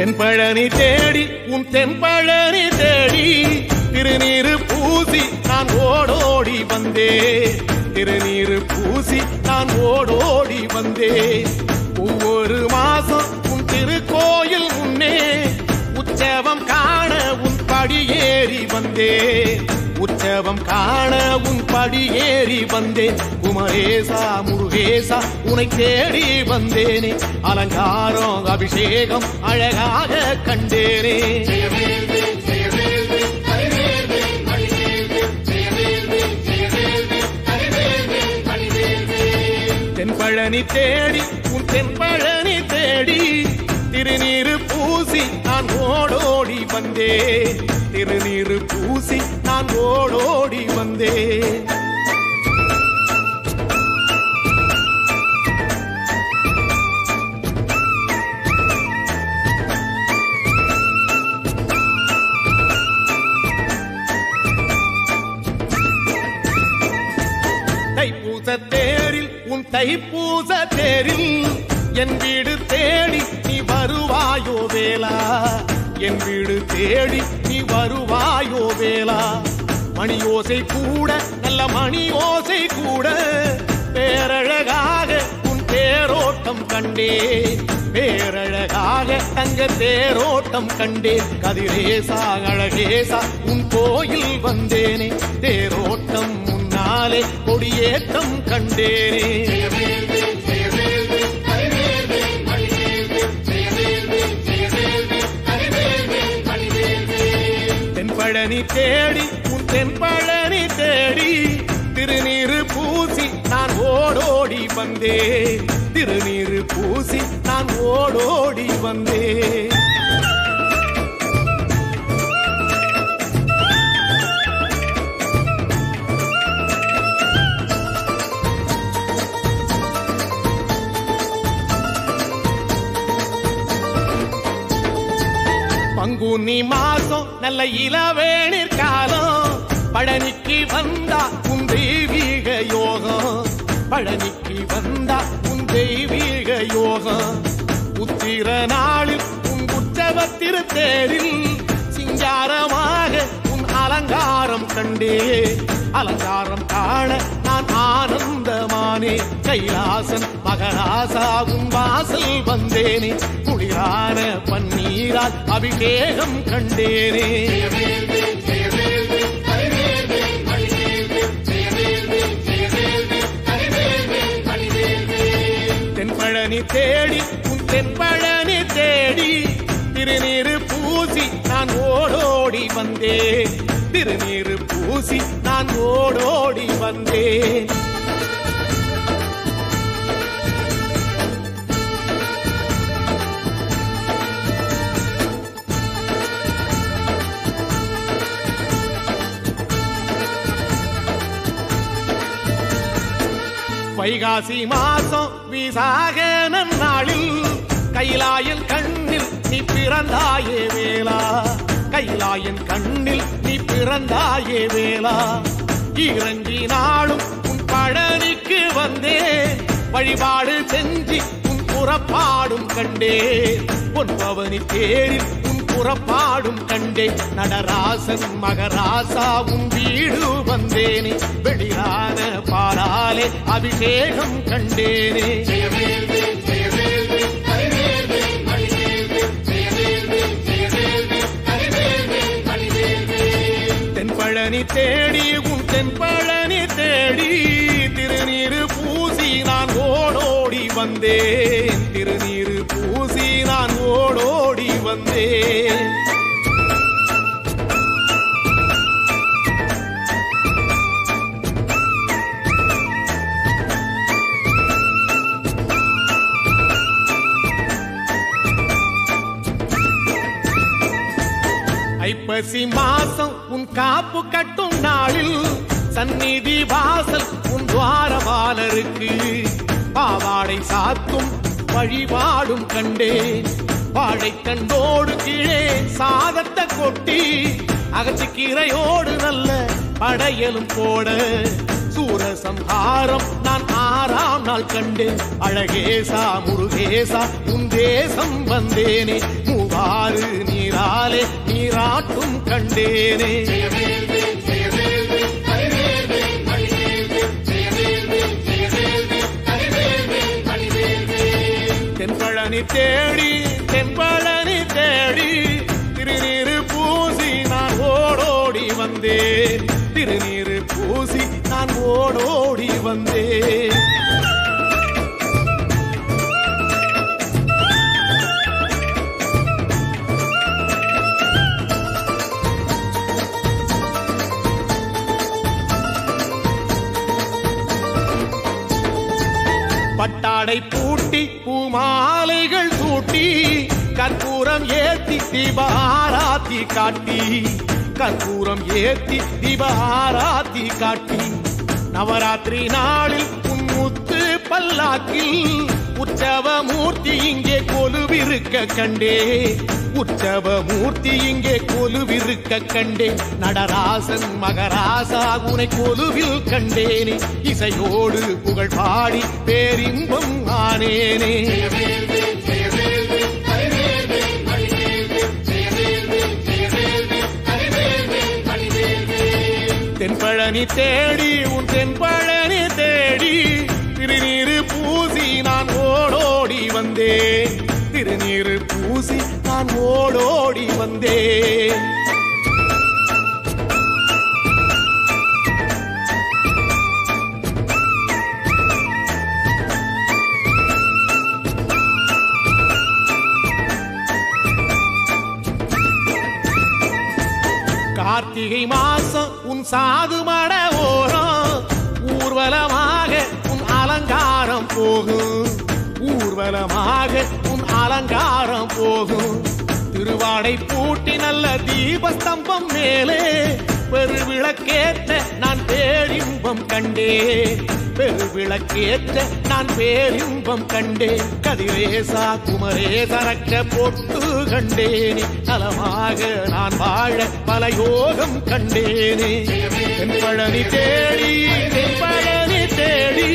தென்பழனி தேடி உன் தென்பழனி தேடி திருநீரு பூசி நான் ஓடோடி வந்தேன் திருநீரு பூசி நான் ஓடோடி வந்தேன் ஒவ்வொரு மாசம் உன் திருக்கோயில் முன்னே உற்சவம் காண உன் படியேறி வந்தேன் உற்சவம் காண உன் படி ஏறி வந்தேன். குமரேசா முருகேசா உனை தேடி வந்தேனே. அலங்காரம் அபிஷேகம் அழகாக கண்டேனே. தென்பழனி தேடி உன் தென்பழனி தேடி. திருநீரு பூசி நான் ஓடோடி வந்தேன் திருநீரு பூசி நான் ஓடோடி வந்தேன் தைப்பூச தேரில் உன் தைப்பூச தேரில் என் வீடு தேடி நீ வருவாயோ வேலா என் வீடு தேடி நீ வருவாயோ வேலா மணி ஓசை கூட நல்ல மணி ஓசை கூட. பேரழகாக உன் தேரோட்டம் கண்டே பேரழகாக தங்க தேரோட்டம் கண்டேன். கதிரேசா அழகேசா உன் கோயில் வந்தேனே. தேரோட்டம் முன்னாலே கொடியேற்றம் கண்டேனே. தேடி உன் தென்பழனி தேடி திருநீரு பூசி நான் ஓடோடி வந்தேன் திருநீரு பூசி நான் ஓடோடி வந்தேன் பங்குனி மாசம் நல்ல இளவேணிற் காலம். பழனிக்கு வந்தா உன் தெய்வீக யோகம். பழனிக்கு வந்தா உன் தெய்வீக யோகம். உத்திர நாளில் உன் உற்சவத்திருத்தேரில் சிங்காரமாக அலங்காரம் கண்டே. அலங்காரம் காண நான் ஆனந்தமானே. கைலாசன் மகராசா வாசல் வந்தேனே. குளிரான பன்னீரால் அபிஷேகம் கண்டேனே. தென்பழனி தேடி உன் தென்பழனி தேடி. திருநீரு பூசி நான் ஓடோடி வந்தேன். திருநீர் பூசி நான் ஓடோடி வந்தேன். வைகாசி மாசம் விசாக நாளில் கைலாயில் கண்ணில் நீ பிறந்தாயே வேளா. கைலாயன் கண்ணில் நீ பிறந்தாயே வேளா. இறங்கி நாளும் உன் பழனிக்கு வந்தே. வழிபாடு செஞ்சு உன் புறப்பாடும் கண்டேன் பொன் பவனி தேரில் உன் புறப்பாடும் கண்டே. நடராசன் மகராசா உன் வீடு வந்தேனே. வெளியான பாலாலே அபிஷேகம் கண்டேனே. தேடி உன் தென்பழனி தேடி திருநீரு பூசி நான் ஓடோடி வந்தேன். திருநீரு பூசி நான் ஓடோடி வந்தேன். ஐப்பசி மாசம் உன் காப்பு கட்டும் நாளில் சந்நிதி வாசல் உன் துவாரபாலருக்கு. பாவாடை சாத்தும் வழிபாடும் கண்டேன். வாழைத்தண்டோடு கீழே சாதத்தை கொட்டி அகச்சிக்கீரையோடு நல்ல படையலும் போட. சூரசம்ஹாரம் நான் ஆறாம் நாள் கண்டேன். அழகேசா முருகேசா உன் தேசம் வந்தேனே. மூவாறு நீராலே நீராட்டும் கண்டேனே. தென்பழனி தேடி தென்பழனி தேடி திருநீரு பூசி நான் ஓடோடி வந்தேன். திருநீர் ஓடோடி வந்தே. பட்டாடை பூட்டி பூமாலைகள் சூட்டி கற்பூரம் ஏத்தி தீபாராத்தி காட்டி. கற்பூரம் ஏத்தி தீபாராத்தி காட்டி. நவராத்திரி நாளில் உன் பல்லாக்கில் உற்சவ மூர்த்தி இங்கே கொலுவிருக்க கண்டே. உற்சவ மூர்த்தி இங்கே கொலுவிருக்க கண்டே. நடராசன் மகராசா உனை கொலுவில் கண்டேனே. இசையோடு புகழ் பாடி பேரின்பம் ஆனேனே. தென்பழனி தேடி உன் தென்பழனி தேடி திருநீரு பூசி நான் ஓடோடி வந்தேன். திருநீரு பூசி நான் ஓடோடி வந்தேன். கார்த்திகை மா உன் சாது மட ஓரம் ஊர்வலமாக உன் அலங்காரம் போகும். ஊர்வலமாக உன் அலங்காரம் போகும். திருவாடை பூட்டி நல்ல தீபஸ்தம்பம் மேலே பெருவிளக்கேற்ற நான் பேரின்பம் கண்டே பெருவிளக்கேற்ற நான் பேரின்பம் கண்டேன். கதிரேசா குமரேசரக்க பொட்டு கண்டேனே. நலமாக நான் வாழ பல யோகம் கண்டேனே. என் பழனி தேடி பழனி தேடி